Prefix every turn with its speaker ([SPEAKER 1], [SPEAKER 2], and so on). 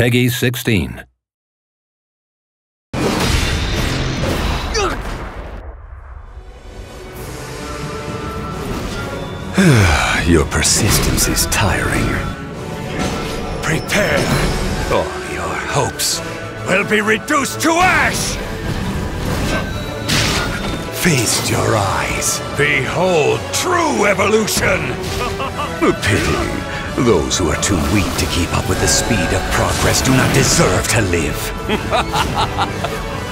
[SPEAKER 1] Peggy 16.
[SPEAKER 2] Your persistence is tiring.
[SPEAKER 3] Prepare!
[SPEAKER 2] All your hopes.
[SPEAKER 3] Will be reduced to ash!
[SPEAKER 2] Feast your eyes.
[SPEAKER 3] Behold true evolution!
[SPEAKER 2] A pity. Those who are too weak to keep up with the speed of progress do not deserve to live.